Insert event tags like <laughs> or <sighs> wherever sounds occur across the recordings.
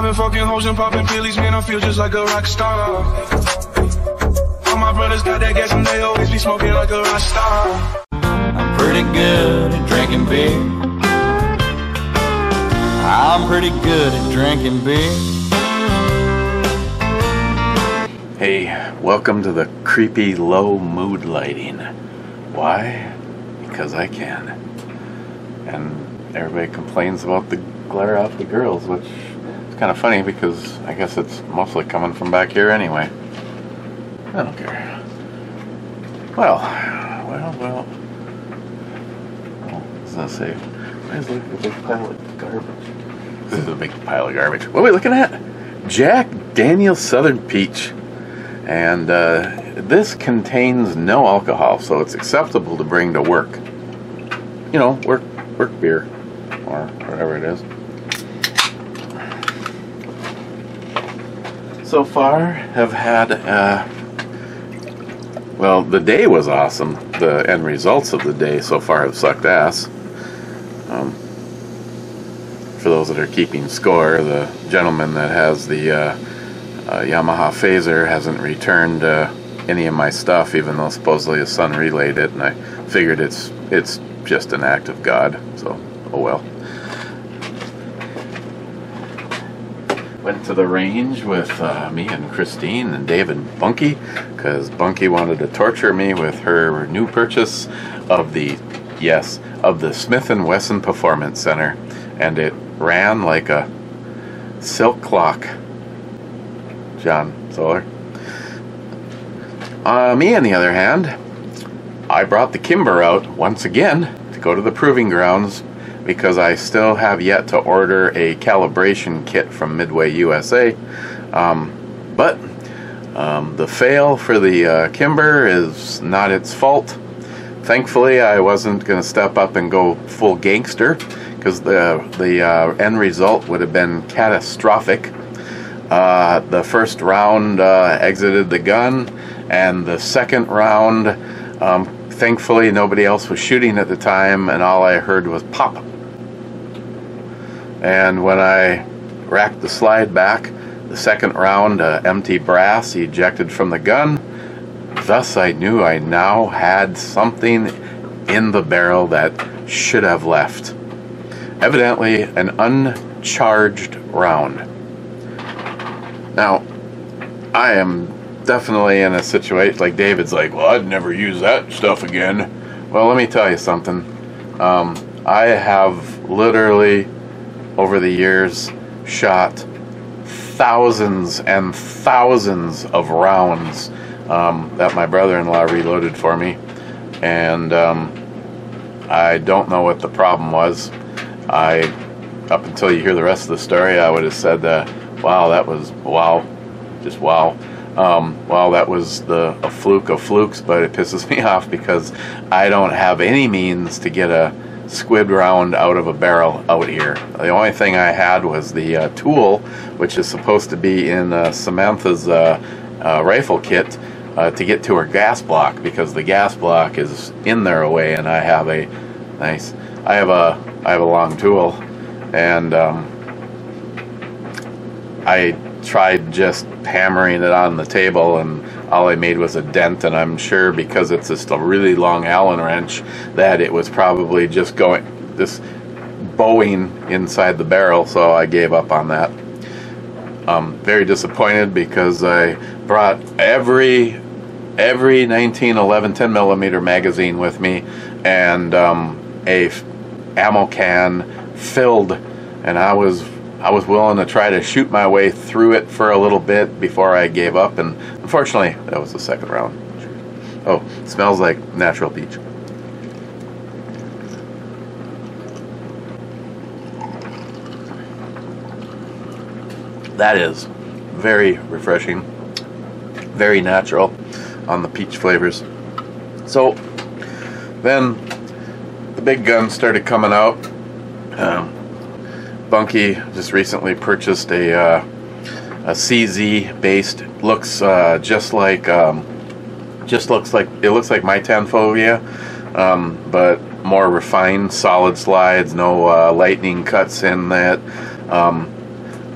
I've been fucking hoes and popping pillies, man, I feel just like a rock star. All my brothers got that gas and they always be smoking like a rock star. I'm pretty good at drinking beer. I'm pretty good at drinking beer. Hey, welcome to the creepy low mood lighting. Why? Because I can. And everybody complains about the glare off the girls, which is kind of funny because I guess it's mostly coming from back here anyway. I don't care. Well, well, well. Oh, I was gonna why is like a big pile of garbage? This is a big pile of garbage. What are we looking at? Jack Daniel Southern Peach. And uh, this contains no alcohol, so it's acceptable to bring to work. You know, work work beer or whatever it is. So far, have had uh, well, the day was awesome. The end results of the day so far have sucked ass. Um, for those that are keeping score, the gentleman that has the uh, uh, Yamaha Phazer hasn't returned uh, any of my stuff, even though supposedly his son relayed it, and I figured it's it's just an act of God. So, oh well. Went to the range with uh, me and Christine and David Bunky, because Bunky wanted to torture me with her new purchase of the yes of the Smith and Wesson Performance Center, and it ran like a silk clock. John Solar. Uh, me, on the other hand, I brought the Kimber out once again to go to the proving grounds because I still have yet to order a calibration kit from Midway USA. Um, but um, the fail for the uh, Kimber is not its fault. Thankfully, I wasn't going to step up and go full gangster because the the uh, end result would have been catastrophic. Uh, the first round uh, exited the gun, and the second round, um, thankfully, nobody else was shooting at the time, and all I heard was pop. And when I racked the slide back, the second round, uh, empty brass ejected from the gun. Thus, I knew I now had something in the barrel that should have left. Evidently, an uncharged round. Now, I am definitely in a situation like David's like, well, I'd never use that stuff again. Well, let me tell you something. Um, I have literally, over the years, shot thousands and thousands of rounds um, that my brother-in-law reloaded for me, and um, I don't know what the problem was. I, up until you hear the rest of the story, I would have said that, wow, that was wow, just wow. Um, well, that was the a fluke of flukes, but it pisses <laughs> me off because I don't have any means to get a squid round out of a barrel out here. The only thing I had was the uh, tool, which is supposed to be in uh, Samantha's uh, uh rifle kit uh, to get to her gas block because the gas block is in there away, and I have a nice. I have a I have a long tool, and um, I tried just hammering it on the table and all I made was a dent and I'm sure because it's just a really long Allen wrench that it was probably just going this bowing inside the barrel so I gave up on that. Um, very disappointed because I brought every every 1911 10 millimeter magazine with me and um, a ammo can filled and I was I was willing to try to shoot my way through it for a little bit before I gave up, and unfortunately, that was the second round. Oh, smells like natural peach. That is very refreshing, very natural on the peach flavors. So then the big guns started coming out. Um, Bunky just recently purchased a uh, a CZ based looks uh, just like um, just looks like it looks like my Tanfoglio, um, but more refined solid slides, no uh, lightning cuts in that. Um,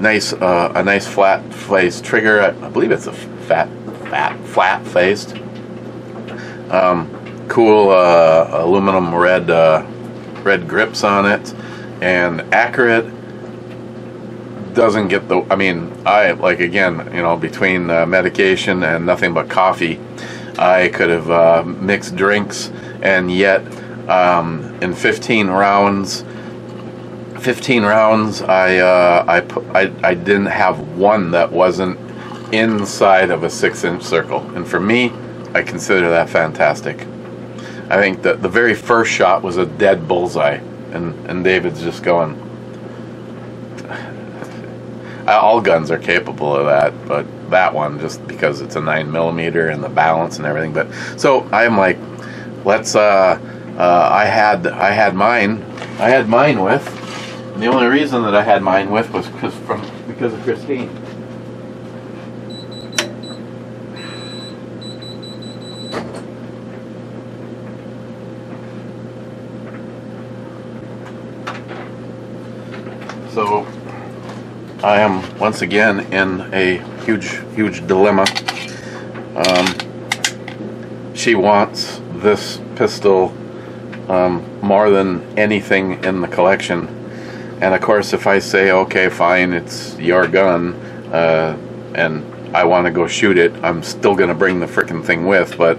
nice uh, a nice flat faced trigger. I, I believe it's a fat fat flat faced. Um, cool uh, aluminum red uh, red grips on it, and accurate. Doesn't get the. I mean, I like again, you know, between uh, medication and nothing but coffee, I could have uh, mixed drinks, and yet um, in 15 rounds, 15 rounds, I uh, I, pu- I I didn't have one that wasn't inside of a six-inch circle, and for me, I consider that fantastic. I think that the very first shot was a dead bullseye, and and David's just going. All guns are capable of that, but that one just because it's a nine millimeter and the balance and everything. But so I'm like, let's. Uh, uh, I had I had mine. I had mine with. The only reason that I had mine with was from because of Christine. So I am once again in a huge, huge dilemma. Um, she wants this pistol um, more than anything in the collection. And of course, if I say, okay, fine, it's your gun, uh, and I want to go shoot it, I'm still going to bring the frickin' thing with, but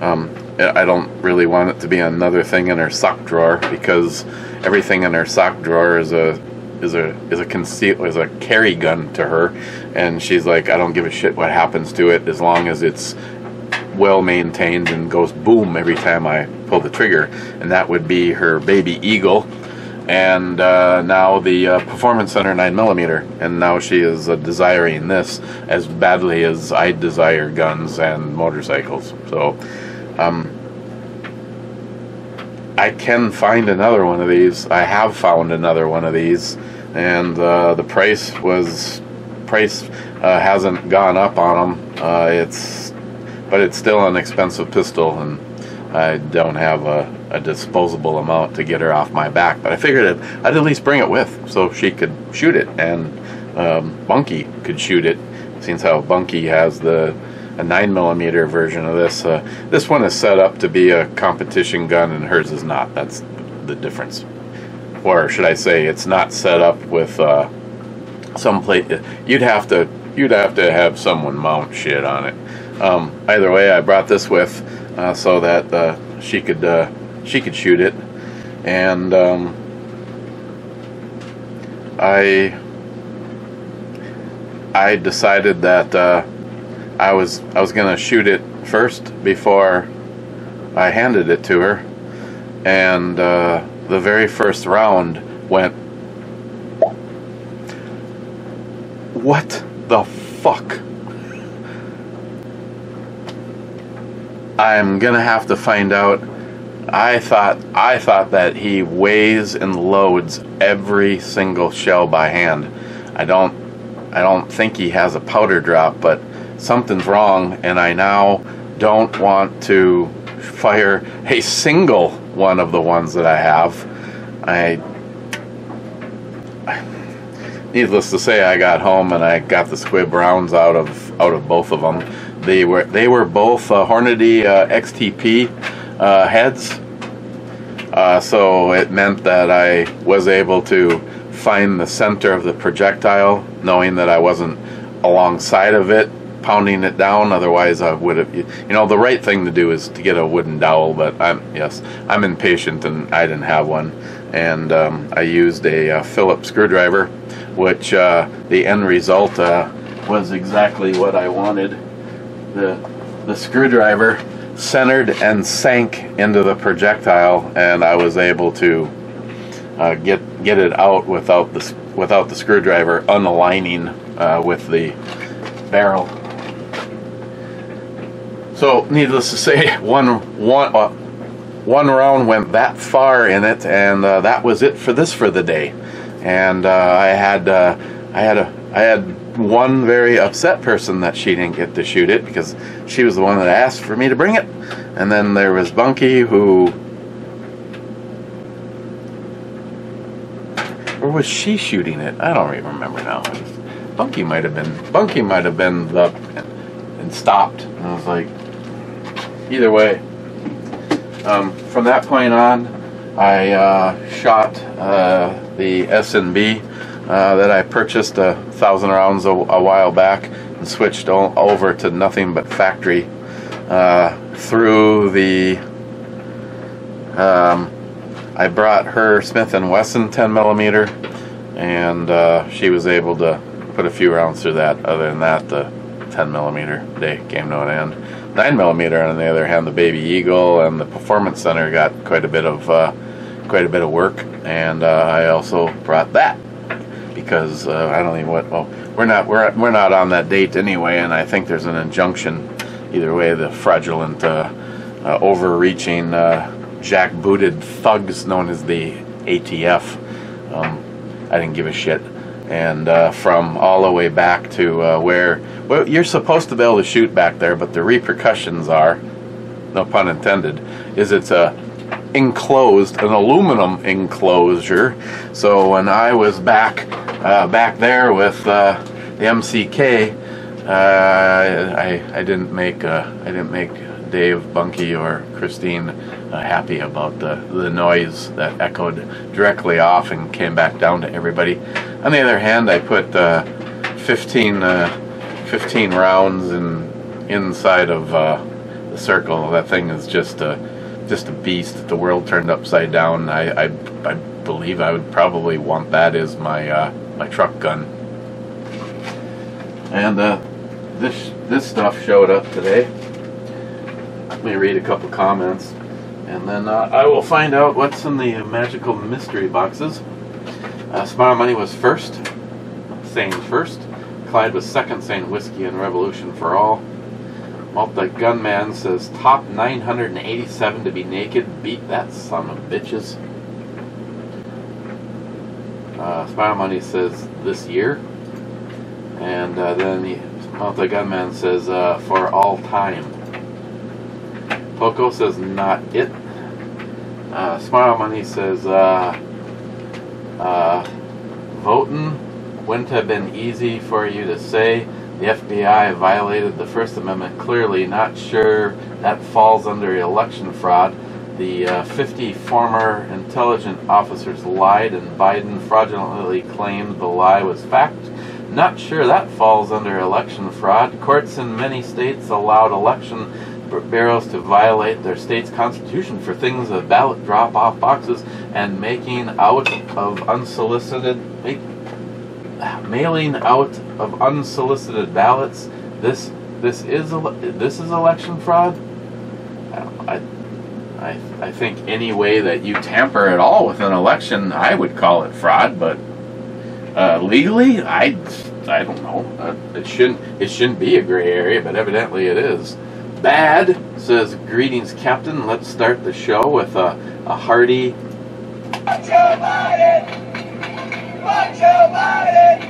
um, I don't really want it to be another thing in her sock drawer because everything in her sock drawer is a is a is a conceal is a carry gun to her, and she's like, I don't give a shit what happens to it as long as it's well maintained and goes boom every time I pull the trigger, and that would be her baby eagle, and uh, now the uh, Performance Center 9mm, and now she is uh, desiring this as badly as I desire guns and motorcycles. So, um, I can find another one of these. I have found another one of these, and uh, the price was price uh, hasn't gone up on them. Uh, it's but it's still an expensive pistol, and I don't have a, a disposable amount to get her off my back. But I figured I'd, at least bring it with so she could shoot it, and um, Bunky could shoot it, since how Bunky has the a nine millimeter version of this. Uh, this one is set up to be a competition gun, and hers is not. That's the difference. Or should I say, it's not set up with uh, some plate. You'd have to you'd have to have someone mount shit on it. Um, either way, I brought this with uh, so that uh, she could uh, she could shoot it, and um, I I decided that uh, I was I was gonna shoot it first before I handed it to her, and uh, the very first round went. What the fuck? I'm gonna have to find out. I thought I thought that he weighs and loads every single shell by hand. I don't I don't think he has a powder drop, but something's wrong, and I now don't want to fire a single one of the ones that I have. I needless to say, I got home and I got the squib rounds out of out of both of them. They were they were both uh, Hornady uh, XTP uh, heads, uh, so it meant that I was able to find the center of the projectile, knowing that I wasn't alongside of it, pounding it down. Otherwise, I would have. You know, the right thing to do is to get a wooden dowel. But I'm yes, I'm impatient and I didn't have one, and um, I used a uh, Phillips screwdriver, which uh, the end result uh, was exactly what I wanted. The the screwdriver centered and sank into the projectile, and I was able to uh, get get it out without the without the screwdriver unaligning uh, with the barrel. So, needless to say, <laughs> one one uh, one round went that far in it, and uh, that was it for this for the day. And uh, I had uh, I had a I had one very upset person that she didn't get to shoot it because she was the one that asked for me to bring it, and then there was Bunky who. Or was she shooting it? I don't even remember now. Bunky might have been Bunky might have been the and stopped. And I was like, either way. Um, from that point on, I uh, shot uh, the S&B uh, that I purchased a thousand rounds a, a while back and switched over to nothing but factory uh, through the. Um, I brought her Smith and Wesson 10 millimeter, and uh, she was able to put a few rounds through that. Other than that, the 10 millimeter day came to an end. 9 millimeter, on the other hand, the Baby Eagle and the Performance Center got quite a bit of uh, quite a bit of work, and uh, I also brought that because uh, I don't even what. Well, we're not we're we're not on that date anyway, and I think there's an injunction. Either way, the fraudulent, uh, uh, overreaching, uh, jackbooted thugs known as the ATF. Um, I didn't give a shit, and uh, from all the way back to uh, where well, you're supposed to be able to shoot back there, but the repercussions are, no pun intended, is it's a enclosed, an aluminum enclosure. So when I was back uh, back there with uh, the MCK, uh, I I didn't make uh, I didn't make Dave Bunky or Christine uh, happy about the the noise that echoed directly off and came back down to everybody. On the other hand, I put uh, 15, 15 rounds in inside of the circle. That thing is just a just a beast. The world turned upside down. I, I, I believe I would probably want that as my uh, my truck gun. And uh, this this stuff showed up today. Me read a couple comments, and then uh, I will find out what's in the magical mystery boxes. Uh, Smile Money was first, Sane first. Clyde was second, saying Whiskey and Revolution for All. Multi Gunman says top 987 to be naked. Beat that son of bitches. Uh, Smile Money says this year. And uh, then the Multi Gunman says uh, for all time. Poco says not it. Uh, Smile Money says uh, uh, voting wouldn't have been easy for you to say. The FBI violated the First Amendment clearly, not sure that falls under election fraud. The uh, 50 former intelligence officers lied, and Biden fraudulently claimed the lie was fact. Not sure that falls under election fraud. Courts in many states allowed election bureaus to violate their state's constitution for things of ballot drop-off boxes and making out of unsolicited make, mailing out of unsolicited ballots. This this is this is election fraud. I, I I think any way that you tamper at all with an election, I would call it fraud. But uh, legally, I I don't know. Uh, it shouldn't it shouldn't be a gray area, but evidently it is. Bad says greetings, Captain. Let's start the show with a, a hearty. Joe Biden! Fuck Joe Biden!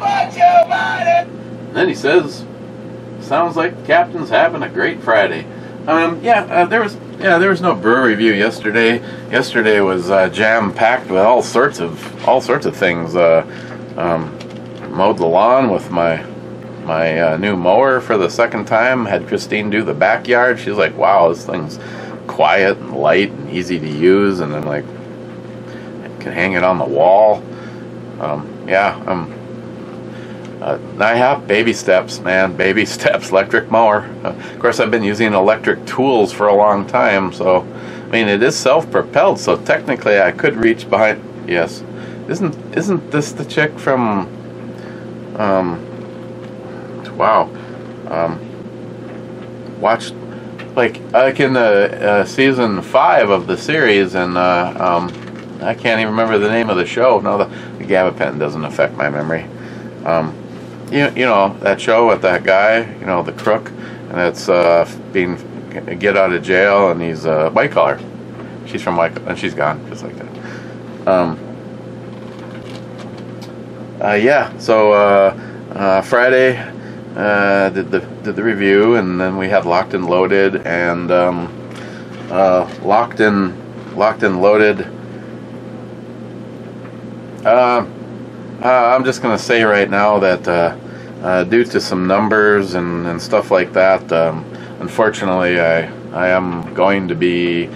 Fuck Joe Biden! Then he says, "Sounds like the captain's having a great Friday." Um, yeah, uh, there was yeah there was no brew review yesterday. Yesterday was uh, jam packed with all sorts of all sorts of things. Uh, um, mowed the lawn with my my uh, new mower for the second time. Had Christine do the backyard. She's like, "Wow, this thing's quiet and light and easy to use." And I'm like, I can hang it on the wall. Um, yeah, I'm. Uh, I have baby steps, man. Baby <laughs> steps. Electric mower. Uh, of course, I've been using electric tools for a long time, so I mean it is self-propelled. So technically, I could reach behind. Yes, isn't isn't this the chick from? Um, wow. Um, watched like like in the uh, season five of the series, and uh, um, I can't even remember the name of the show. No, the, the gabapentin doesn't affect my memory. Um, you you know that show with that guy, you know the crook, and it's uh, being get out of jail, and he's uh, white collar. She's from white, and she's gone just like that. Um, uh, yeah, so uh, uh, Friday uh, did the did the review, and then we had locked and loaded, and um, uh, locked and locked and loaded. Uh, uh, I'm just going to say right now that uh, uh, due to some numbers and, and stuff like that, um, unfortunately, I I am going to be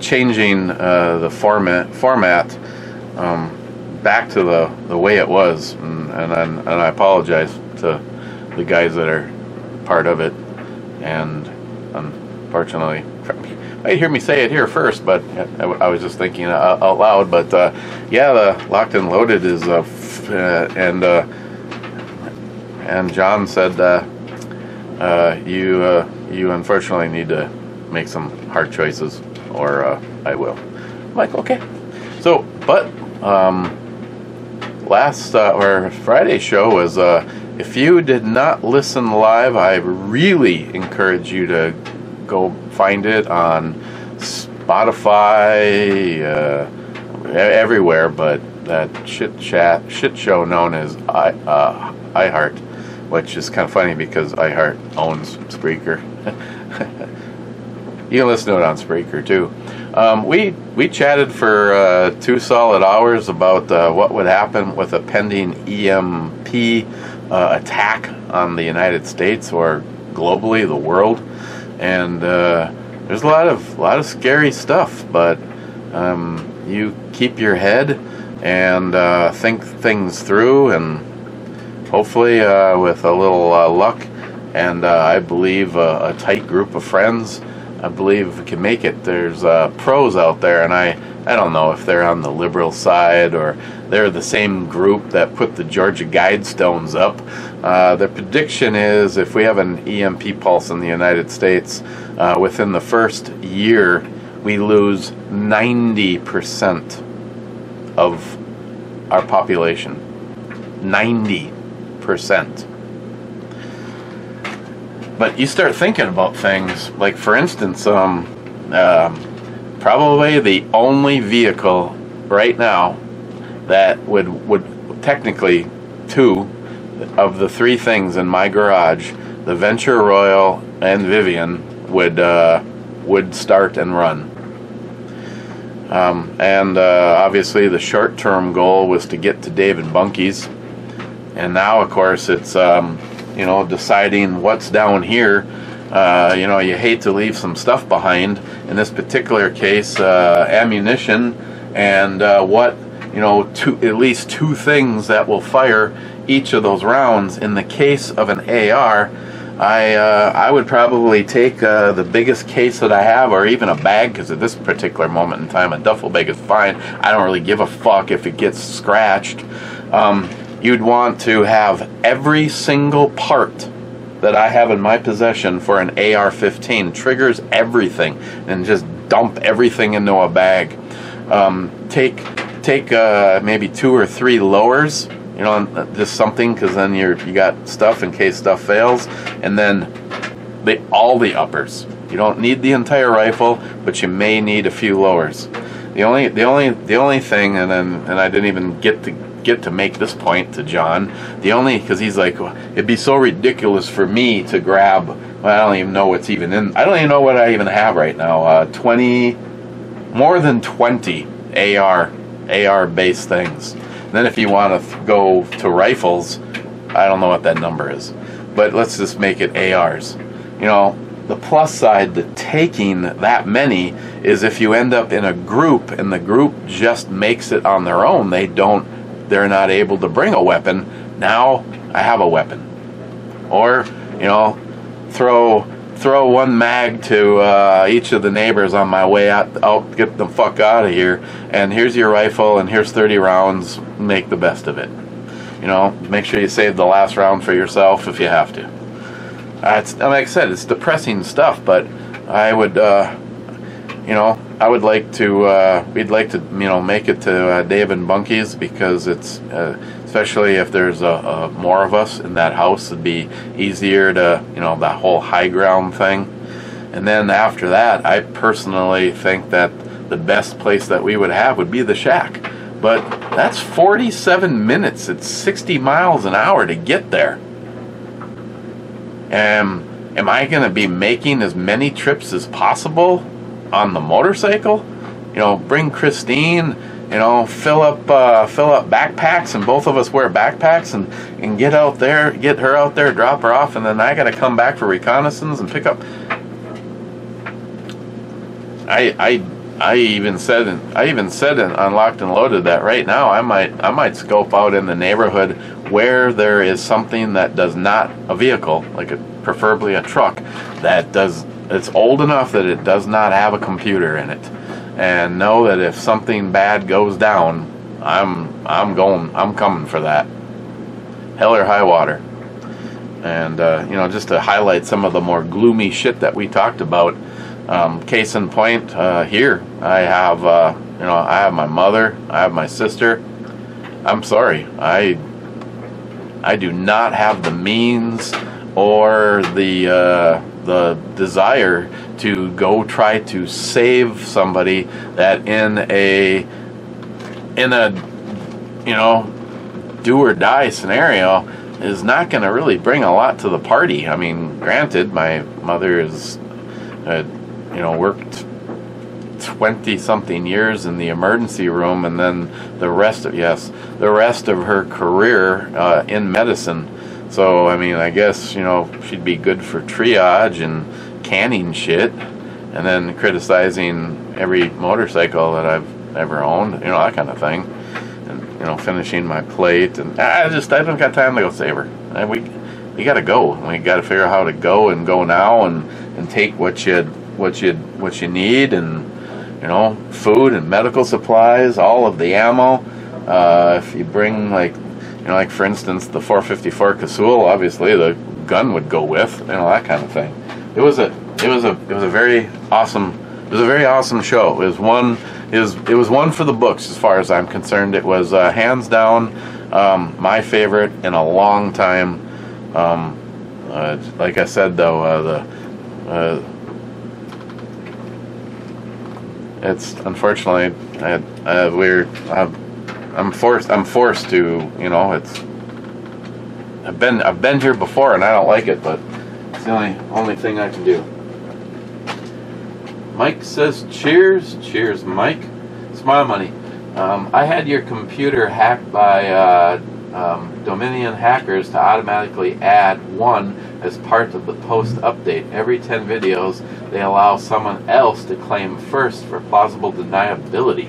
changing the format format um, back to the, the way it was, and and, and I apologize to the guys that are part of it, and unfortunately, <laughs> you might hear me say it here first, but I, I was just thinking out, out loud. But uh, yeah, the locked and loaded is uh, uh, and uh, and John said uh, uh, you you unfortunately need to make some hard choices, or I will. I'm like okay, so but um, last or Friday show was if you did not listen live, I really encourage you to go find it on Spotify, uh, everywhere, but that shit chat shit show known as I uh, iHeart, which is kind of funny because iHeart owns Spreaker. <laughs> you can listen to it on Spreaker too. Um, we we chatted for uh, two solid hours about uh, what would happen with a pending EMP uh, attack on the United States or globally, the world, and uh, there's a lot of a lot of scary stuff. But um, you keep your head and uh, think things through, and hopefully, uh, with a little uh, luck and uh, I believe uh, a tight group of friends, I believe can make it. There's uh, pros out there, and I I don't know if they're on the liberal side or they're the same group that put the Georgia Guidestones up. Uh, the prediction is if we have an EMP pulse in the United States uh, within the first year, we lose 90% of our population. 90%. But you start thinking about things like, for instance, um, um, probably the only vehicle right now that would would technically two of the three things in my garage, the Venture Royale and Vivian would uh, would start and run. Um, and uh, obviously, the short-term goal was to get to David Bunky's, and now, of course, it's um, you know deciding what's down here. Uh, you know, you hate to leave some stuff behind. In this particular case, uh, ammunition and uh, what you know, two, at least two things that will fire each of those rounds. In the case of an AR, I uh, I would probably take uh, the biggest case that I have, or even a bag, because at this particular moment in time, a duffel bag is fine. I don't really give a fuck if it gets scratched. Um, you'd want to have every single part that I have in my possession for an AR-15 triggers everything, and just dump everything into a bag. Um, take take uh, maybe two or three lowers you know, just something because then you're you got stuff in case stuff fails, and then the all the uppers. You don't need the entire rifle, but you may need a few lowers. The only the only the only thing, and then and I didn't even get to get to make this point to John. The only because he's like, well, it'd be so ridiculous for me to grab. Well, I don't even know what's even in. I don't even know what I even have right now. Uh, Twenty, more than twenty AR AR based things. Then if you want to go to rifles, I don't know what that number is, but let's just make it ARs. You know, the plus side to taking that many is if you end up in a group and the group just makes it on their own, they don't, they're not able to bring a weapon. Now I have a weapon, or you know, throw throw one mag to uh, each of the neighbors on my way out, out, get the fuck out of here. And here's your rifle, and here's 30 rounds. Make the best of it. You know, make sure you save the last round for yourself if you have to. Uh, it's, like I said, it's depressing stuff, but I would, uh, you know, I would like to, uh, we'd like to, you know, make it to uh, Dave and Bunky's because it's, uh, especially if there's a, a more of us in that house, it'd be easier to, you know, that whole high ground thing. And then after that, I personally think that the best place that we would have would be the shack. But that's 47 minutes. It's 60 miles an hour to get there. Um, am I going to be making as many trips as possible on the motorcycle? You know, bring Christine, you know, fill up uh, fill up backpacks, and both of us wear backpacks, and and get out there, get her out there, drop her off, and then I got to come back for reconnaissance and pick up. I I I even said I even said in Unlocked and Loaded that right now I might I might scope out in the neighborhood where there is something that does not a vehicle like a, preferably a truck that does it's old enough that it does not have a computer in it and know that if something bad goes down I'm I'm going I'm coming for that hell or high water and uh, you know just to highlight some of the more gloomy shit that we talked about um, case in point, uh, here I have, uh, you know, I have my mother, I have my sister. I'm sorry, I, I do not have the means or the uh, the desire to go try to save somebody that in a in a you know do or die scenario is not going to really bring a lot to the party. I mean, granted, my mother is uh, you know, worked 20 something years in the emergency room and then the rest of, yes, the rest of her career uh, in medicine. So, I mean, I guess, you know, she'd be good for triage and canning shit and then criticizing every motorcycle that I've ever owned, you know, that kind of thing. And, you know, finishing my plate. And I just, I don't got time to go save her. We, we got to go. We got to figure out how to go and go now and, and take what you what you what you need and you know food and medical supplies all of the ammo uh, if you bring like know like for instance the 454 Casull obviously the gun would go with you know that kind of thing. It was a it was a it was a very awesome it was a very awesome show. It was one it was it was one for the books as far as I'm concerned. It was uh, hands down um, my favorite in a long time. Um, uh, like I said though uh, the uh, it's unfortunately I, I, we're I've, I'm forced I'm forced to you know it's I've been I've been here before and I don't like it but it's the only only thing I can do. Mike says cheers cheers Mike smile money. Um, I had your computer hacked by uh, um, Dominion hackers to automatically add one as part of the post update. Every 10 videos, they allow someone else to claim first for plausible deniability.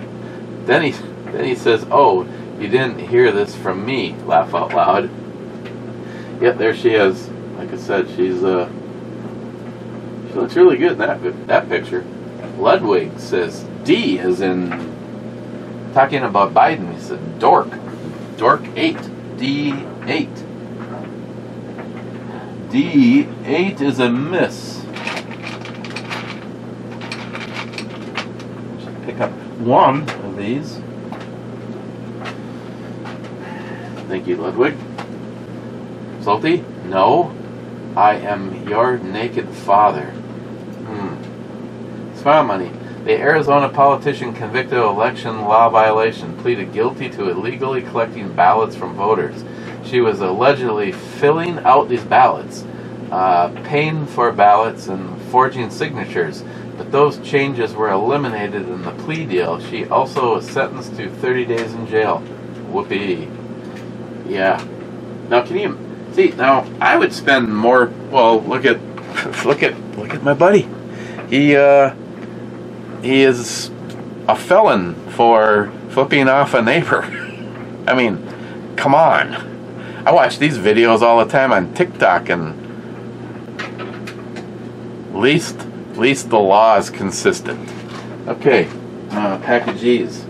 Then he, then he says, Oh, you didn't hear this from me, laugh out loud. Yep, there she is. Like I said, she's, uh, she looks really good in that, that picture. Ludwig says, D is in, talking about Biden, he said, dork. Dork 8. D8. D8 is a miss. Pick up one of these. Thank you, Ludwig. Salty? No. I am your naked father. Hmm. Smile money. The Arizona politician convicted of election law violation pleaded guilty to illegally collecting ballots from voters. She was allegedly filling out these ballots, uh, paying for ballots, and forging signatures, but those changes were eliminated in the plea deal. She also was sentenced to 30 days in jail. Whoopee. Yeah. Now, can you see? Now, I would spend more. Well, look at, <laughs> look at, look at my buddy. He, uh, he is a felon for flipping off a neighbor. <laughs> I mean, come on. I watch these videos all the time on TikTok and least least the law is consistent. Okay, uh, packages.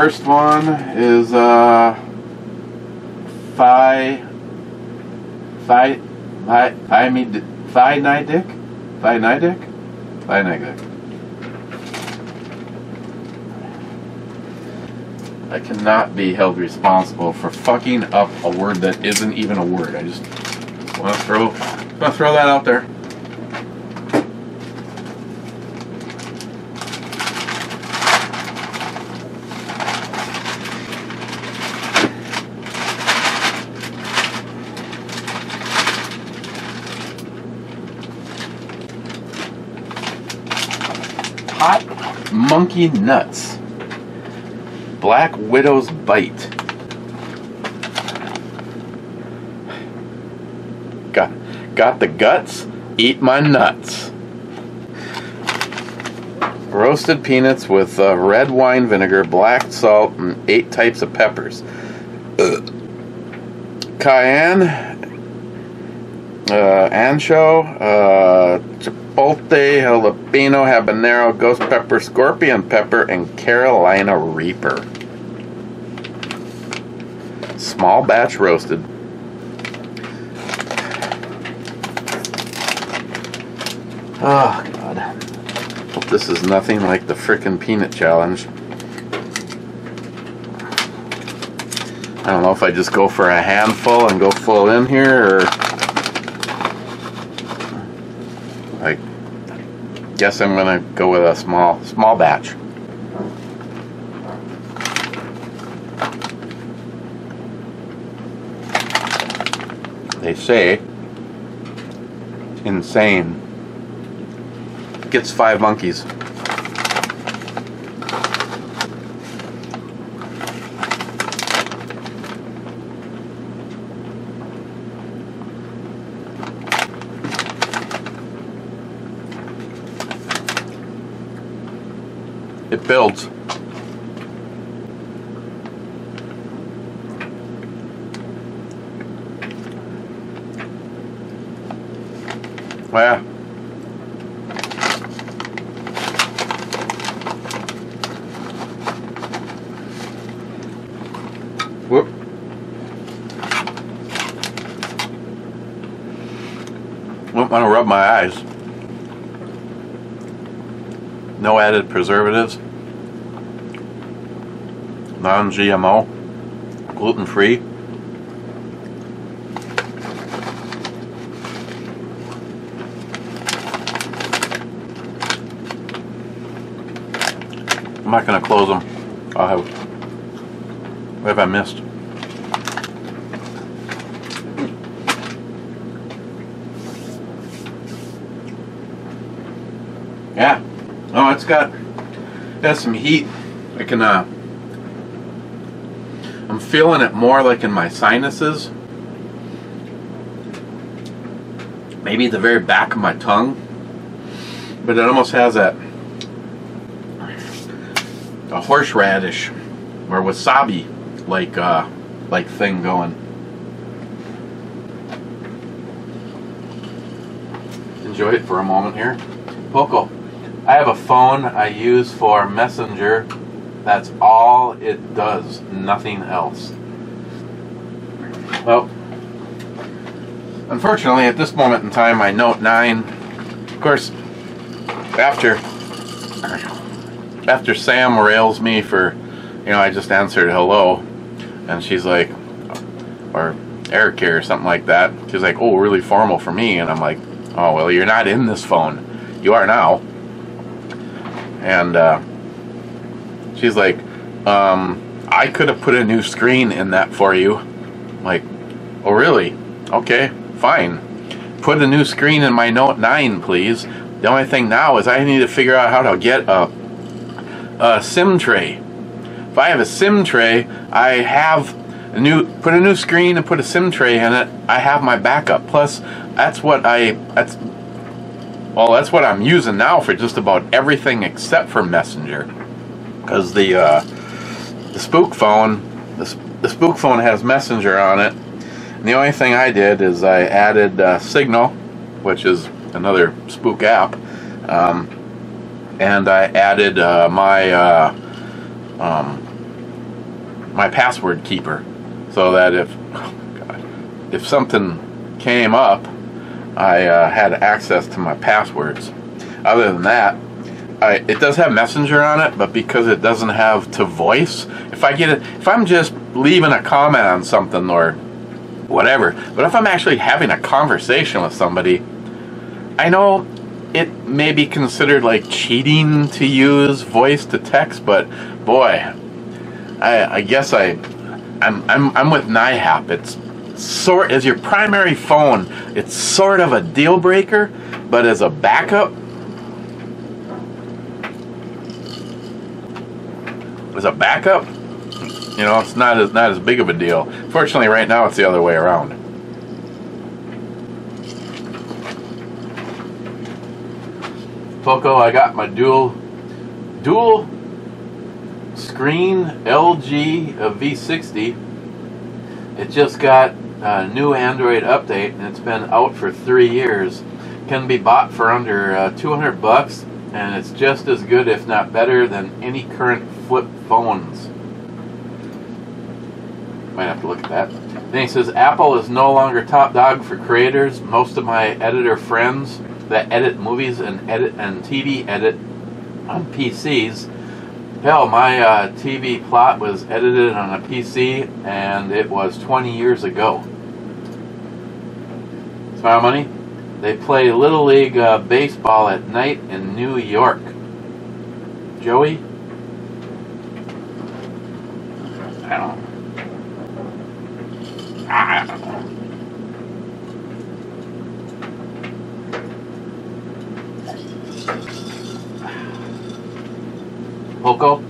First one is uh, Phi Phi Phi Phi Phi Nidic Phi Nidic Phi Nidic. I cannot be held responsible for fucking up a word that isn't even a word. I just want to throw, want to throw that out there. Monkey Nuts. Black Widow's Bite. Got, got the guts? Eat my nuts. Roasted peanuts with uh, red wine vinegar, black salt, and eight types of peppers. Ugh. Cayenne, ancho, uh, chipotle, jalapeno, habanero, ghost pepper, scorpion pepper, and Carolina Reaper. Small batch roasted. Oh, God. Hope this is nothing like the frickin' peanut challenge. I don't know if I just go for a handful and go full in here or guess I'm gonna go with a small small batch. They say insane gets five monkeys. It builds. Yeah. Whoop. Wouldn't want to rub my eyes. No added preservatives. Non GMO. Gluten free. I'm not going to close them. I'll have. What have I missed? Yeah. Oh, it's got got some heat. I can uh I'm feeling it more like in my sinuses. Maybe the very back of my tongue. But it almost has that a horseradish or wasabi like uh like thing going. Enjoy it for a moment here. Poco. I have a phone I use for Messenger. That's all it does, nothing else. Well, unfortunately, at this moment in time, my Note 9, of course, after after Sam rails me for, you know, I just answered hello, and she's like, or Eric here or something like that. She's like, oh, really formal for me, and I'm like, oh well, you're not in this phone. You are now. And uh, she's like, um, I could have put a new screen in that for you. I'm like, oh really? Okay, fine. Put a new screen in my Note 9, please. The only thing now is I need to figure out how to get a, a SIM tray. If I have a SIM tray, I have a new put a new screen and put a SIM tray in it. I have my backup. Plus, that's what I that's well, that's what I'm using now for just about everything except for Messenger, because the uh, the Spook phone, the, the Spook phone has Messenger on it. And the only thing I did is I added uh, Signal, which is another Spook app, um, and I added uh, my uh, um, my password keeper, so that if oh God, if something came up I uh, had access to my passwords. Other than that, I, it does have Messenger on it, but because it doesn't have to voice, if I get it, if I'm just leaving a comment on something or whatever, but if I'm actually having a conversation with somebody, I know it may be considered like cheating to use voice to text, but boy, I, I guess I, I'm, I'm, I'm with NIHAP. It's sort as your primary phone, it's sort of a deal breaker, but as a backup, as a backup, you know, it's not as not as big of a deal. Fortunately, right now it's the other way around. Poco, I got my dual dual screen LG V60. It just got a new Android update and it's been out for three years. Can be bought for under uh, 200 bucks and it's just as good, if not better, than any current flip phones. Might have to look at that. Then he says Apple is no longer top dog for creators. Most of my editor friends that edit movies and edit and TV edit on PCs. Hell, my uh, TV plot was edited on a PC, and it was 20 years ago. Smile money. They play Little League uh, baseball at night in New York. Joey? I don't. I don't know. Poco?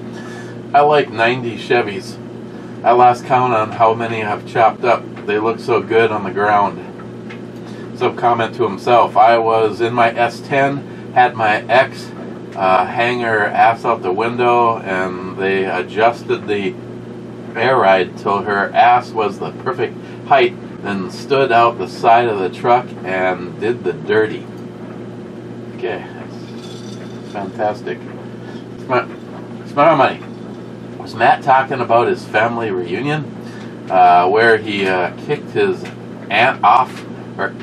I like 90 Chevys. I lost count on how many I've chopped up. They look so good on the ground. Sub comment to himself. I was in my S10, had my ex uh, hang her ass out the window, and they adjusted the air ride till her ass was the perfect height, then stood out the side of the truck and did the dirty. Okay, that's fantastic. Smart, smart money. Was Matt talking about his family reunion, uh, where he uh, kicked his aunt off, or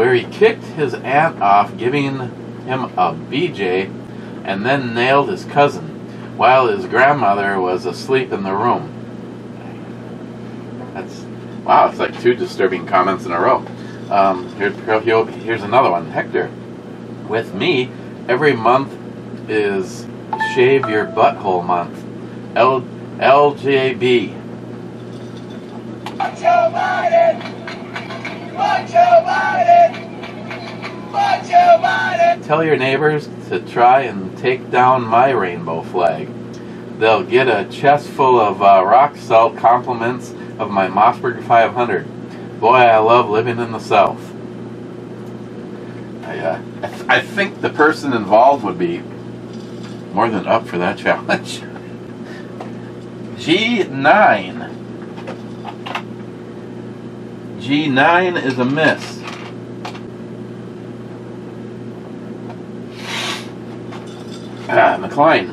where he kicked his aunt off, giving him a BJ, and then nailed his cousin while his grandmother was asleep in the room. That's wow! It's like two disturbing comments in a row. Um, here, here- here's another one. Hector, with me, every month is shave your butthole month. L LJB. Joe Biden! Fuck Joe Biden! Fuck Joe Biden! Tell your neighbors to try and take down my rainbow flag. They'll get a chest full of uh, rock salt compliments of my Mossberg 500. Boy, I love living in the South. I, uh, I, th- I think the person involved would be more than up for that challenge. <laughs> G9. G9 is a miss. Ah, McLean.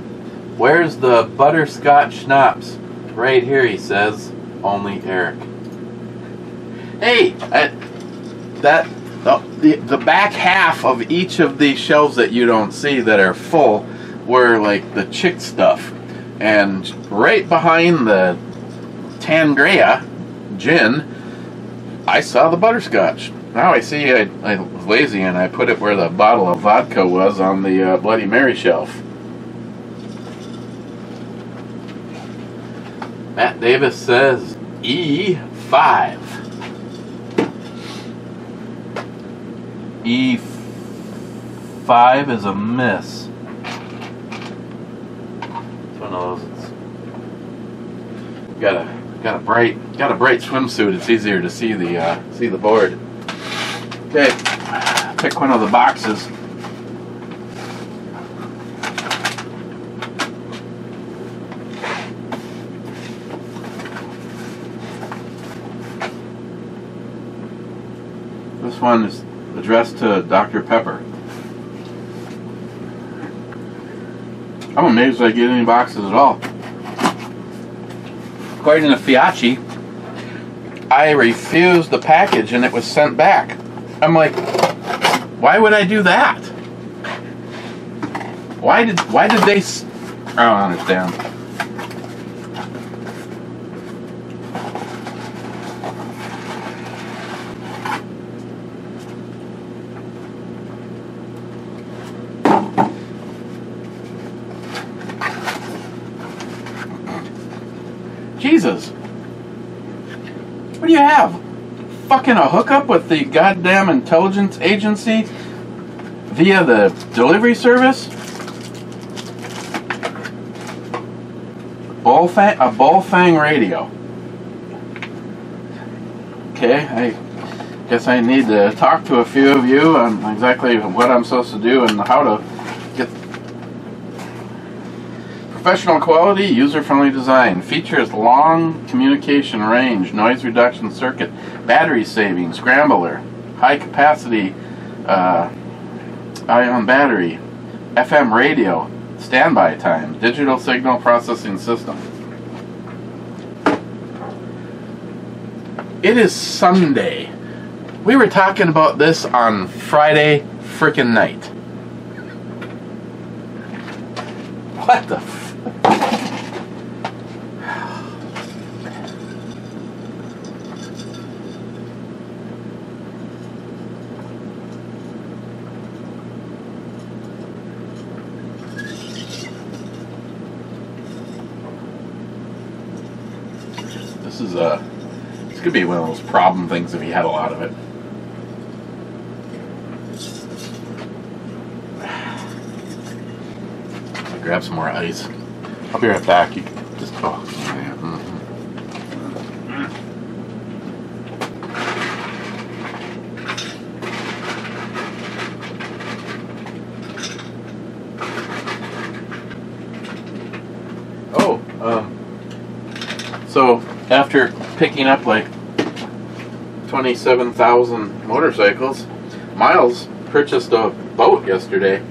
Where's the butterscotch schnapps? Right here, he says. Only Eric. Hey, I, that the, the back half of each of these shelves that you don't see that are full were like the chick stuff, and right behind the Tanqueray gin, I saw the butterscotch. Now I see I, I was lazy and I put it where the bottle of vodka was on the uh, Bloody Mary shelf. Matt Davis says E5. E5 is a miss. It's one of those. It's got a bright got a bright swimsuit. It's easier to see the uh, see the board. Okay, pick one of the boxes. This one is addressed to Dr. Pepper. I'm amazed I get any boxes at all. According to Fiachi, I refused the package and it was sent back. I'm like, why would I do that? Why did why did they? I don't understand. What do you have? Fucking a hookup with the goddamn intelligence agency via the delivery service? Baofeng, a Baofeng radio. Okay, I guess I need to talk to a few of you on exactly what I'm supposed to do and how to professional quality, user-friendly design. Features long communication range, noise reduction circuit, battery saving, scrambler, high capacity uh, ion battery, FM radio, standby time, digital signal processing system. It is Sunday. We were talking about this on Friday frickin' night. What the f- This is a. This could be one of those problem things if you had a lot of it. I'll grab some more ice. I'll be right back. You can just oh mhm. Oh, um, so after picking up like 27,000 motorcycles, Miles purchased a boat yesterday.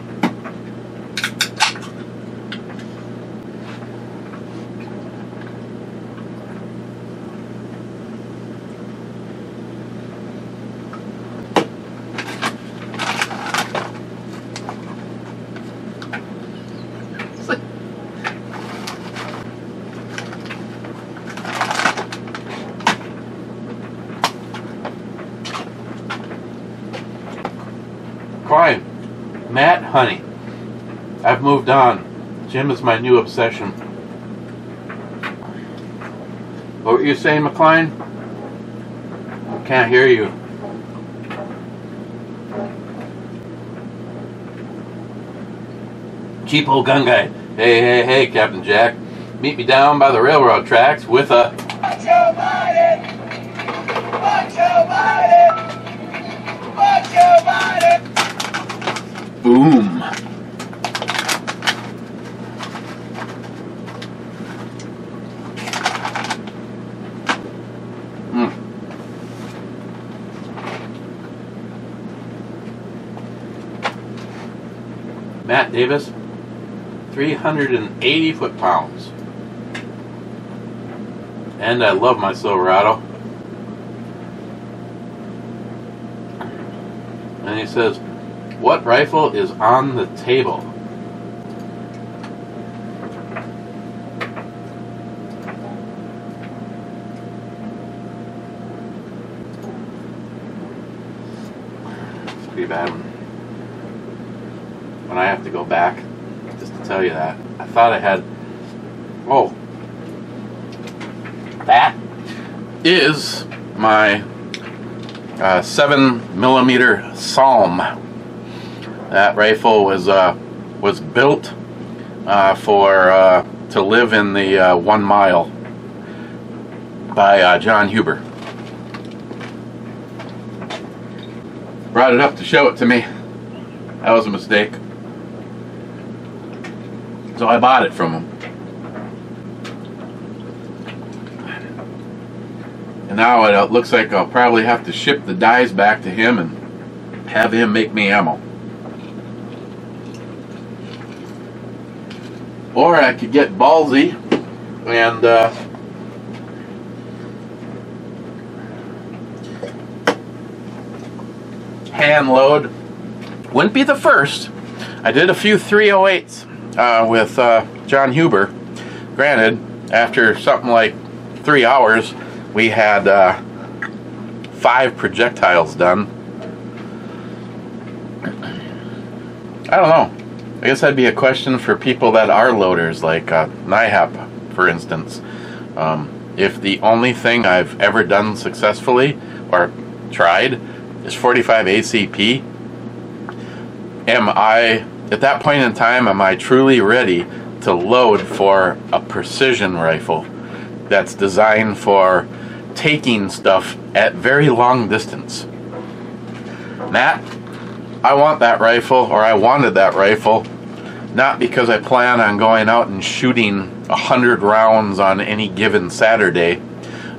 Klein, Matt Honey. I've moved on. Jim is my new obsession. What were you saying, McLean? Can't hear you. Cheap old gun guy. Hey, hey, hey, Captain Jack. Meet me down by the railroad tracks with a. Watch your body! Watch your body! Watch your! Boom. Mm. Matt Davis, 380 foot pounds. And I love my Silverado. And he says, what rifle is on the table? It's pretty bad when, when I have to go back just to tell you that. I thought I had. Oh. That is my uh, 7 millimeter SAUM. That rifle was uh, was built uh, for uh, to live in the uh, one mile by uh, John Huber. Brought it up to show it to me. That was a mistake. So I bought it from him. And now it looks like I'll probably have to ship the dies back to him and have him make me ammo. Or I could get ballsy and uh, hand load. Wouldn't be the first. I did a few 308s uh, with uh, John Huber. Granted, after something like three hours, we had uh, five projectiles done. I don't know. I guess that'd be a question for people that are loaders, like uh, NIHAP, for instance. Um, if the only thing I've ever done successfully or tried is 45 ACP, am I, at that point in time, am I truly ready to load for a precision rifle that's designed for taking stuff at very long distance. Matt, I want that rifle, or I wanted that rifle, not because I plan on going out and shooting a hundred rounds on any given Saturday.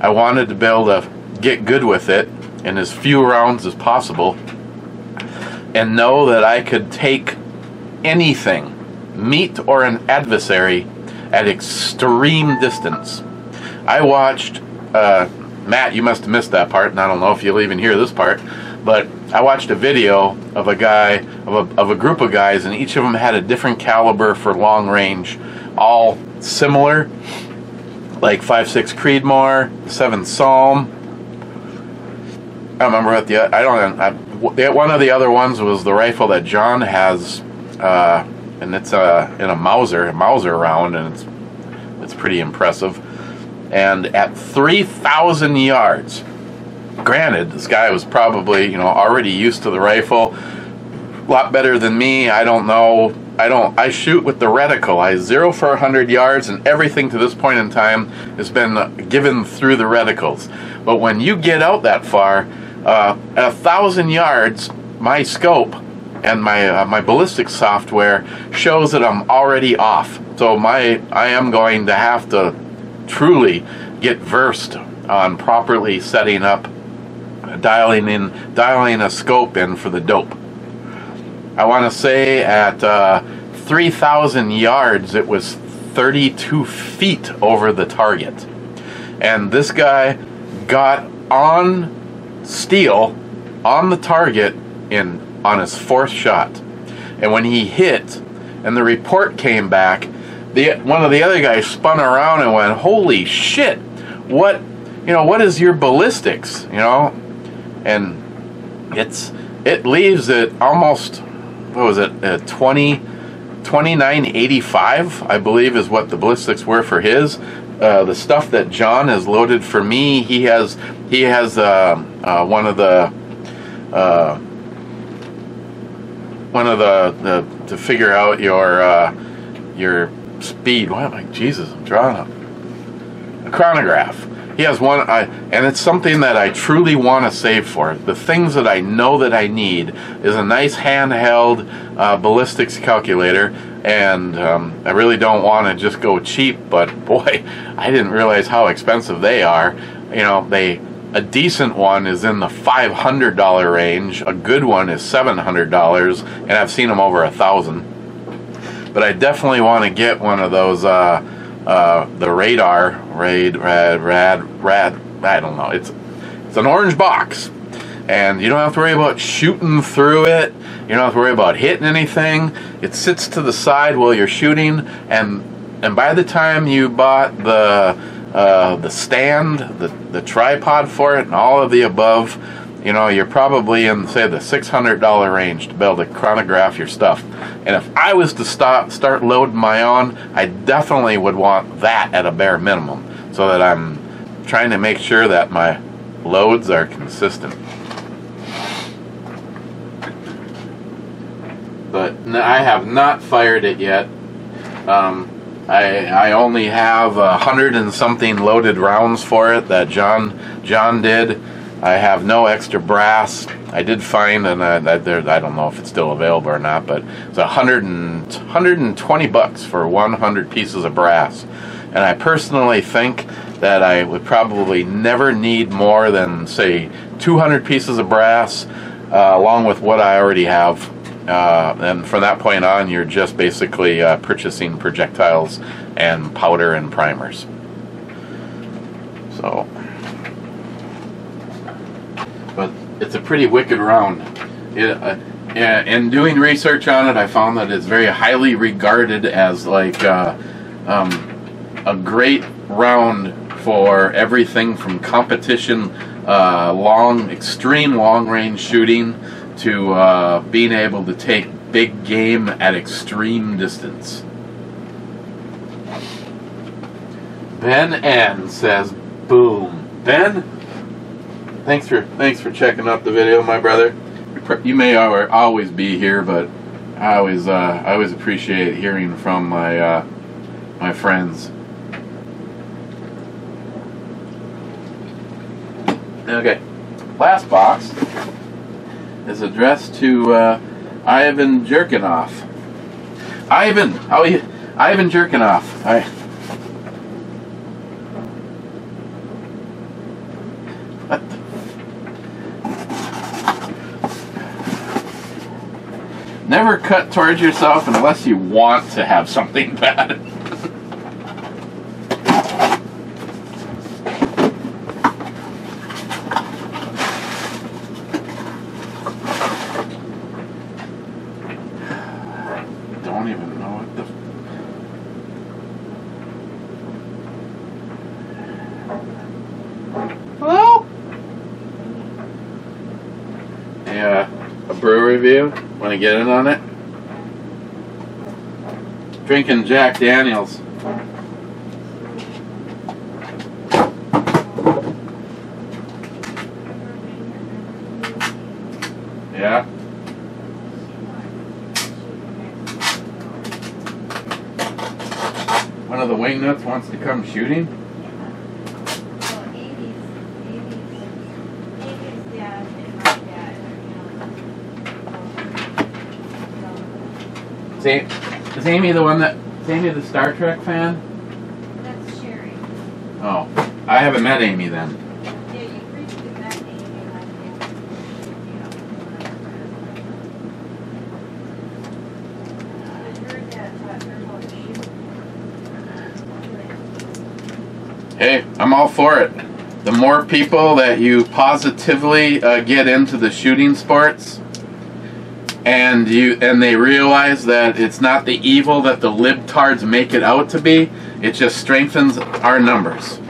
I wanted to be able to get good with it in as few rounds as possible and know that I could take anything, meet or an adversary, at extreme distance. I watched, uh, Matt, you must have missed that part, and I don't know if you'll even hear this part, but I watched a video of a guy, of a, of a group of guys, and each of them had a different caliber for long range, all similar, like 5.6 Creedmoor, 7 SAUM. I remember what the, I don't, I, one of the other ones was the rifle that John has, uh, and it's uh, in a Mauser, a Mauser round, and it's it's pretty impressive. And at 3,000 yards, granted, this guy was probably you know already used to the rifle, a lot better than me. I don't know. I don't. I shoot with the reticle. I zero for 100 yards, and everything to this point in time has been given through the reticles. But when you get out that far, uh, at a thousand yards, my scope and my uh, my ballistic software shows that I'm already off. So my I am going to have to truly get versed on properly setting up, dialing in, dialing a scope in for the dope. I want to say at uh, 3,000 yards, it was 32 feet over the target, and this guy got on steel on the target in on his fourth shot. And when he hit and the report came back, the one of the other guys spun around and went, "Holy shit. What, you know, what is your ballistics, you know?" And it's it leaves it almost what was it? Uh, 20 2985 I believe is what the ballistics were for his uh, the stuff that John has loaded for me, he has he has uh, uh, one of the uh, one of the, the to figure out your uh, your speed. Why am I Jesus? I'm drawing up a chronograph. He has one, I, and it's something that I truly want to save for. The things that I know that I need is a nice handheld uh, ballistics calculator, and um, I really don't want to just go cheap. But <laughs> boy, I didn't realize how expensive they are. You know, they a decent one is in the five hundred dollar range. A good one is seven hundred dollars, and I've seen them over a thousand. But I definitely want to get one of those. Uh, uh, the radar, raid, rad, rad, rad. I don't know. It's it's an orange box, and you don't have to worry about shooting through it. You don't have to worry about hitting anything. It sits to the side while you're shooting, and and by the time you bought the uh, the stand, the the tripod for it, and all of the above, you know, you're probably in say the six hundred dollar range to be able to chronograph your stuff. And if I was to stop start loading my own, I definitely would want that at a bare minimum, so that I'm trying to make sure that my loads are consistent. But I have not fired it yet. Um, I I only have a hundred and something loaded rounds for it that John John did I have no extra brass. I did find, and I, I, there, I don't know if it's still available or not, but it's a hundred and 120 bucks for 100 pieces of brass. And I personally think that I would probably never need more than, say, 200 pieces of brass, uh, along with what I already have. Uh, and from that point on, you're just basically uh, purchasing projectiles and powder and primers. So but it's a pretty wicked round. It, uh, and doing research on it, I found that it's very highly regarded as like uh, um, a great round for everything from competition, uh, long, extreme long range shooting, to uh, being able to take big game at extreme distance. Ben N says, "Boom, Ben." thanks for thanks for checking out the video, my brother. You may always be here, but I always uh, I always appreciate hearing from my uh, my friends. Okay, last box is addressed to uh, Ivan Jerkinoff. Ivan, how are you? Ivan Jerkinoff. I. Never cut towards yourself unless you want to have something <laughs> bad. Don't even know what the. Hello? Yeah, a brew review. Want to get in on it? Drinking Jack Daniels. Yeah. One of the wingnuts wants to come shooting. Well, Amy's, Amy's, Amy's dad and my dad, you know. Is, Amy the one that? Is Amy the Star Trek fan? That's Sherry. Oh, I haven't met Amy then. Yeah, you briefly met Amy I think, you know, whatever. But her dad taught her how to shoot. Hey, I'm all for it. The more people that you positively uh, get into the shooting sports, and you and they realize that it's not the evil that the libtards make it out to be, it just strengthens our numbers.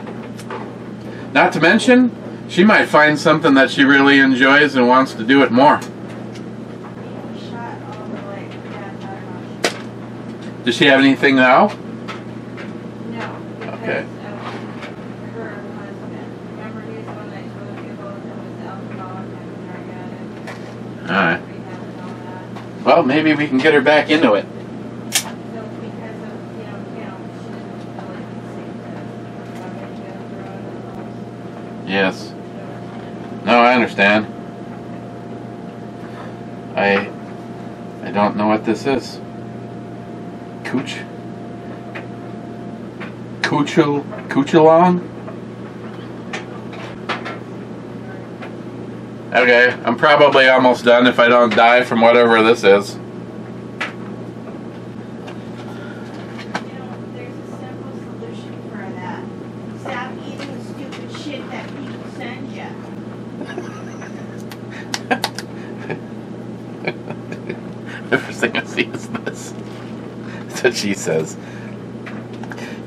Not to mention, she might find something that she really enjoys and wants to do it more. Amy shot all the way, dad taught her how to shoot. Does she have anything now? No, because Okay. of her husband. Remember he's the one that told you about that was alcoholic and drug addict, All right. rehab and all that. Well, maybe we can get her back into it. Yes. No, I understand. I I don't know what this is. Cooch? Coochel Coochilong? Okay, I'm probably almost done if I don't die from whatever this is. <laughs> You know, there's a simple solution for that. Stop eating the stupid shit that people send you. The first thing I see is this. That's what she says.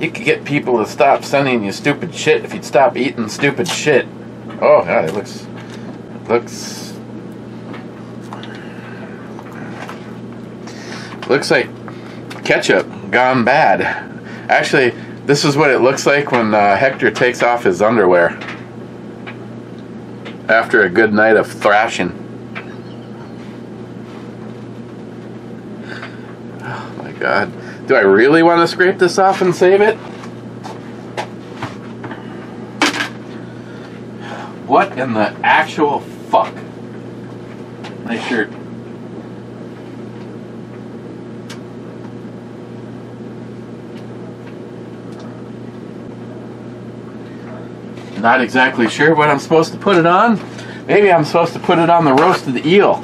You could get people to stop sending you stupid shit if you'd stop eating stupid shit. Oh, yeah, it looks. Looks. Looks like ketchup gone bad. Actually, this is what it looks like when uh, Hector takes off his underwear after a good night of thrashing. Oh my god. Do I really want to scrape this off and save it? What in the actual fuck? Nice shirt. Not exactly sure what I'm supposed to put it on. Maybe I'm supposed to put it on the roasted eel.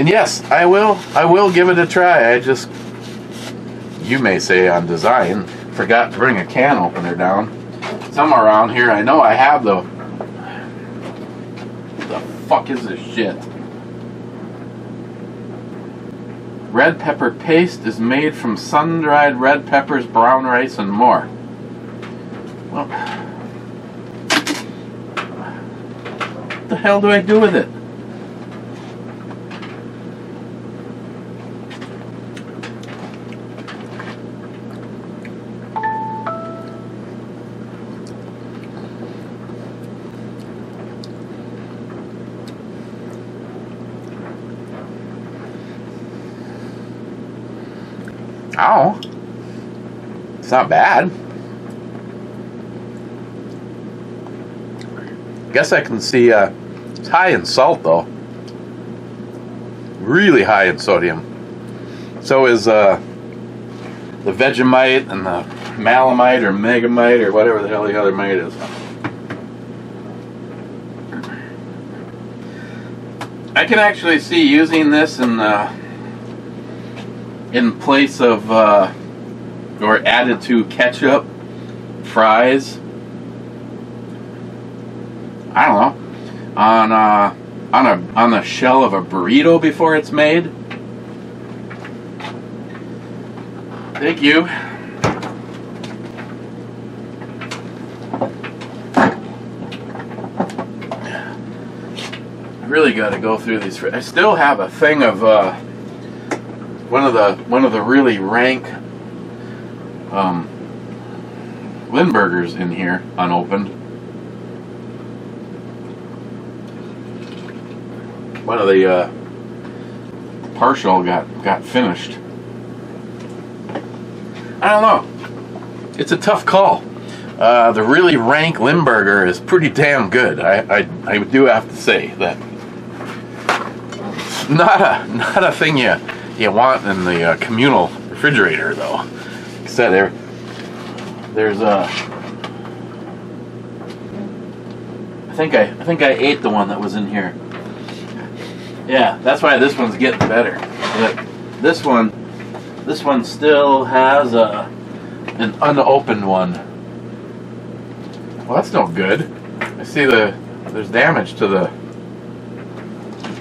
And yes, I will. I will give it a try. I just, you may say on design, forgot to bring a can opener down. Somewhere around here, I know I have the. Fuck is this shit? Red pepper paste is made from sun-dried red peppers, brown rice, and more. Well, <sighs> what the hell do I do with it? Not bad. Guess I can see uh, it's high in salt though. Really high in sodium. So is uh, the Vegemite and the Malamite or Megamite or whatever the hell the other mite is. I can actually see using this in uh, in place of uh, or added to ketchup, fries. I don't know on uh, on a on the shell of a burrito before it's made. Thank you. Really got to go through these. I still have a thing of uh, one of the one of the really rank um, Limburgers in here, unopened. One of the uh, partial got got finished. I don't know. It's a tough call. Uh, the really rank Limburger is pretty damn good. I, I, I do have to say that. Not a not a thing you you want in the uh, communal refrigerator though. Said there there's a. I think I I think I ate the one that was in here. Yeah, that's why this one's getting better. But this one, this one still has a an unopened one. Well, that's no good. I see the there's damage to the.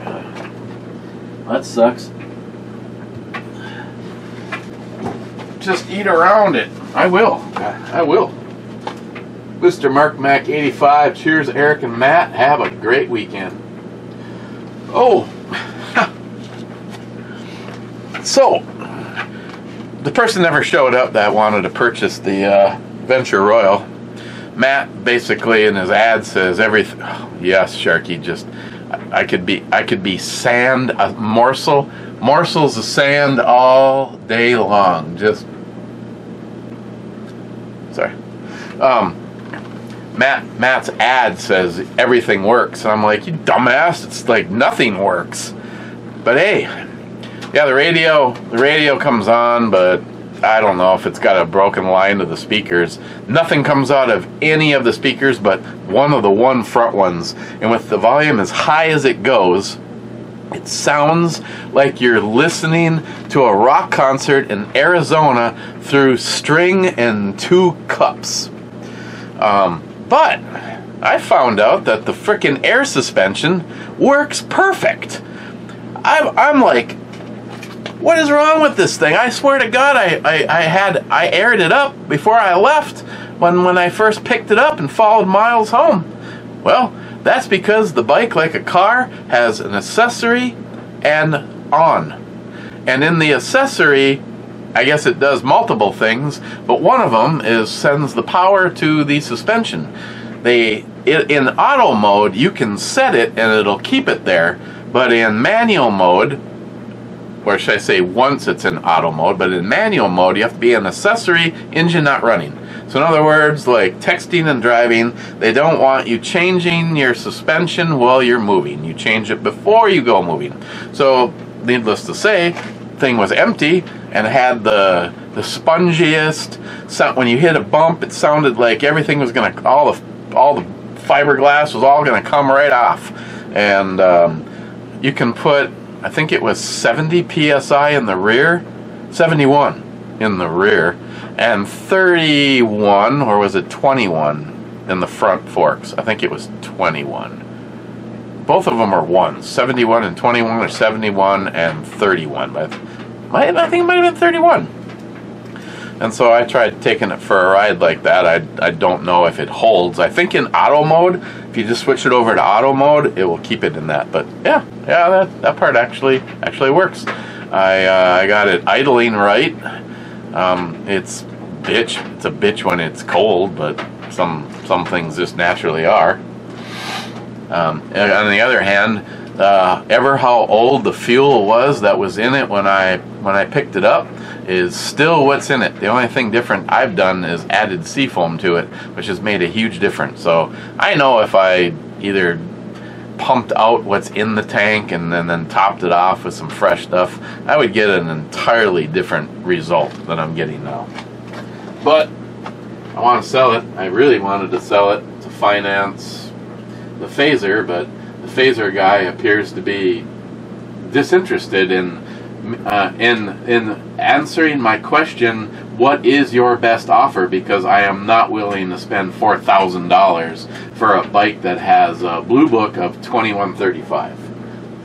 Uh, that sucks. Just eat around it. I will. I will. Mr. Mark Mac 85. Cheers, Eric and Matt. Have a great weekend. Oh. <laughs> so, the person never showed up that wanted to purchase the uh, Venture Royale. Matt basically in his ad says everything. <sighs> Oh, yes, Sharky, just I could be I could be sand a morsel morsels of sand all day long. Just sorry. Um, Matt Matt's ad says everything works, and I'm like, you dumbass! It's like nothing works. But hey, yeah, the radio the radio comes on, but I don't know if it's got a broken line to the speakers. Nothing comes out of any of the speakers but one of the one front ones, and with the volume as high as it goes. It sounds like you're listening to a rock concert in Arizona through string and two cups. Um, but I found out that the frickin' air suspension works perfect. I'm, I'm like, what is wrong with this thing? I swear to God, I, I, I had I aired it up before I left when when I first picked it up and followed Miles home. Well, that's because the bike, like a car, has an accessory and on. And in the accessory, I guess it does multiple things, but one of them is sends the power to the suspension. They in auto mode, you can set it and it'll keep it there, but in manual mode, or should I say once it's in auto mode, but in manual mode, you have to be an accessory, engine not running. So in other words, like texting and driving, they don't want you changing your suspension while you're moving. You change it before you go moving. So needless to say, thing was empty and had the the spongiest sound. When you hit a bump, it sounded like everything was gonna all the all the fiberglass was all gonna come right off. And um, you can put, I think it was 70 psi in the rear, 71 in the rear, and 31 or was it 21 in the front forks? I think it was 21 both of them are ones 71 and 21 or 71 and 31 but I, think it might have been 31 and so I tried taking it for a ride like that. I, I don't know if it holds. I think in auto mode if you just switch it over to auto mode it will keep it in that. But yeah yeah that, that part actually actually works. I, uh, I got it idling right. Um, it's bitch it's a bitch when it's cold but some some things just naturally are. Um, on the other hand, uh, ever how old the fuel was that was in it when I when I picked it up, is still what's in it. The only thing different I've done is added seafoam to it, which has made a huge difference. So I know if I either pumped out what's in the tank and then, then topped it off with some fresh stuff, I would get an entirely different result than I'm getting now. But I want to sell it. I really wanted to sell it to finance the Phazer, but Phazer guy appears to be disinterested in uh, in in answering my question. What is your best offer? Because I am not willing to spend four thousand dollars for a bike that has a blue book of twenty one thirty five,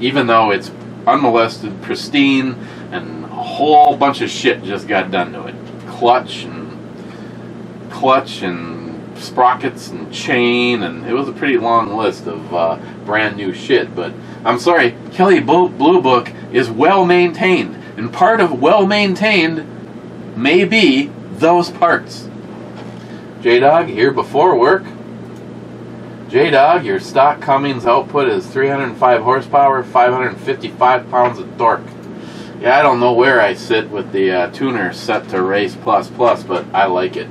even though it's unmolested, pristine, and a whole bunch of shit just got done to it. Clutch and clutch and sprockets and chain, and it was a pretty long list of uh, brand new shit. But I'm sorry, Kelly Blue, Book is well maintained, and part of well maintained may be those parts. J Dog here before work. J Dog, your stock Cummins output is 305 horsepower, 555 pounds of torque. Yeah, I don't know where I sit with the uh, tuner set to race plus plus, but I like it.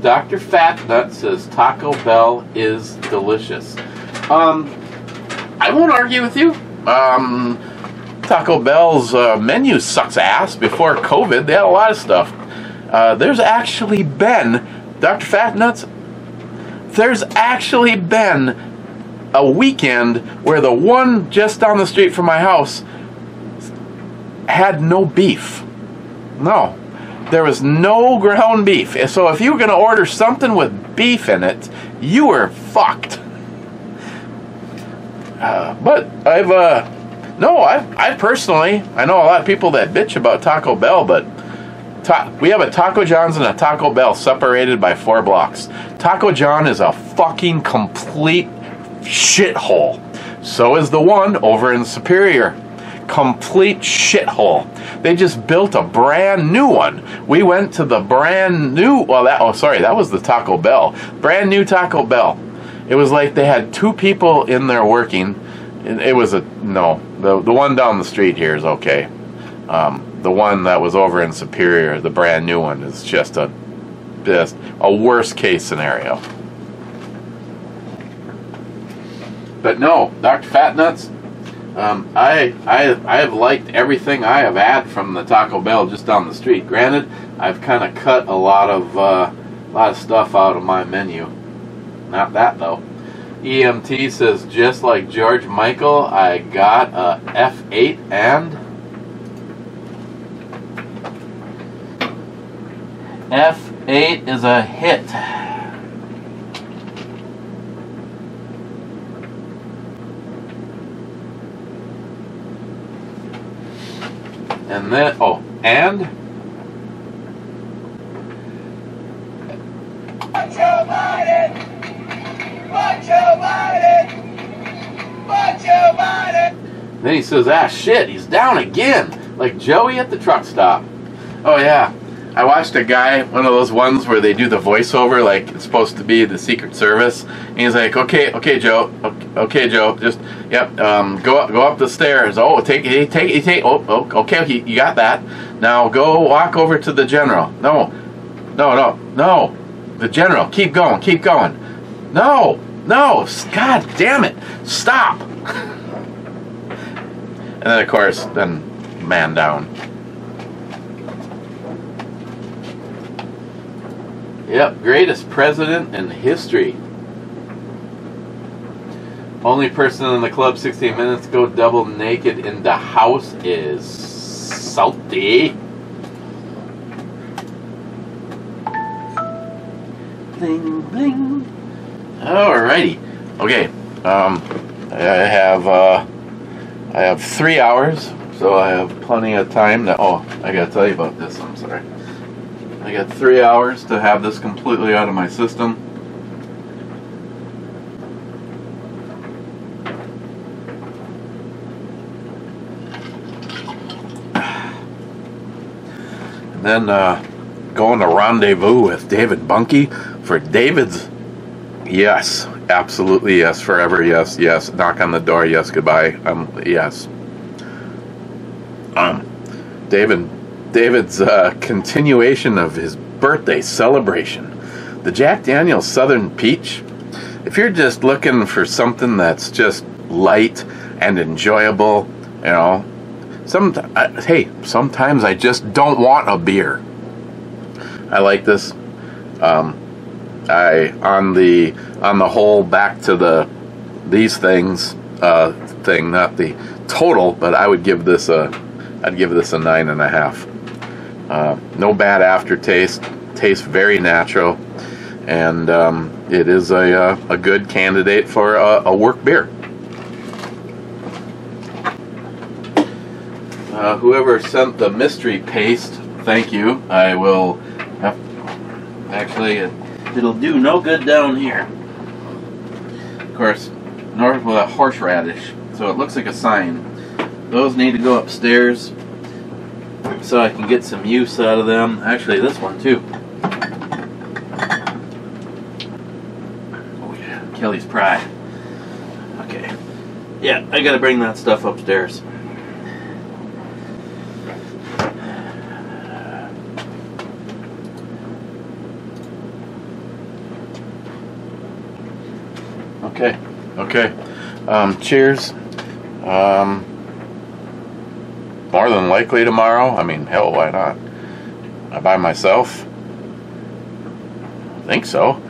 Dr. Fatnut says Taco Bell is delicious. Um, I won't argue with you. Um, Taco Bell's uh, menu sucks ass. Before COVID, they had a lot of stuff. Uh, there's actually been, Dr. Fatnuts, there's actually been a weekend where the one just down the street from my house had no beef. No. There was no ground beef. So if you were going to order something with beef in it, you were fucked. Uh, but I've, uh, no, I, I personally, I know a lot of people that bitch about Taco Bell, but ta- we have a Taco John's and a Taco Bell separated by four blocks. Taco John is a fucking complete shithole. So is the one over in Superior. Complete shithole. They just built a brand new one. We went to the brand new, well, that, oh, sorry, that was the Taco Bell. Brand new Taco Bell. It was like they had two people in there working. It was a, no, the, the one down the street here is okay. Um, the one that was over in Superior, the brand new one, is just a, just a worst case scenario. But no, Dr. Fatnuts, um, I, I, I have liked everything I have had from the Taco Bell just down the street. Granted, I've kind of cut a lot of uh, lot of stuff out of my menu. Not that though. EMT says just like George Michael, I got a F8 and F8 is a hit. And then, oh, and Joe Biden! Fuck Joe Biden! Fuck Joe Biden! then he says, ah, shit, he's down again, like Joey at the truck stop. Oh, yeah. I watched a guy, one of those ones where they do the voiceover like it's supposed to be the Secret Service. And he's like, okay, okay, Joe, okay, okay Joe, just, yep, um, go up, go up the stairs. Oh, take, it, take, take, take, oh, oh okay, he, you got that. Now go walk over to the general. No, no, no, no. The general, keep going, keep going. No, no, god damn it, stop. <laughs> and then, of course, then man down. Yep, greatest president in history. Only person in the club 16 minutes go double naked in the house is salty. Bling bling. Alrighty. Okay. Um I have uh I have three hours, so I have plenty of time to oh, I gotta tell you about this, I'm sorry. I got three hours to have this completely out of my system. And then uh, going to rendezvous with David Bunky for David's yes, absolutely yes, forever yes, yes. Knock on the door, yes, goodbye. Um, yes. Um, David David's uh, continuation of his birthday celebration. The Jack Daniels Southern Peach. If you're just looking for something that's just light and enjoyable, you know, some hey, sometimes I just don't want a beer. I like this. Um, I on the on the whole back to the these things uh, thing, not the total, but I would give this a I'd give this a nine and a half. Uh, no bad aftertaste. Tastes very natural, and um, it is a uh, a good candidate for a, a work beer. Uh, whoever sent the mystery paste, thank you. I will have, actually it, it'll do no good down here. Of course, north of a horseradish, so it looks like a sign. Those need to go upstairs so I can get some use out of them. Actually, this one too. Oh yeah, Kelly's Pride. Okay. Yeah, I gotta bring that stuff upstairs. Okay. Okay. Um, cheers. Um, more than likely tomorrow. I mean, hell, why not? I by myself? I think so.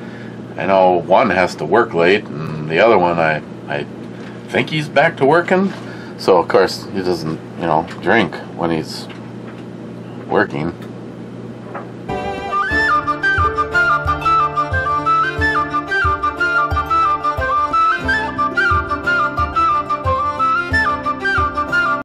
I know one has to work late, and the other one, I, I think he's back to working. So, of course, he doesn't, you know, drink when he's working.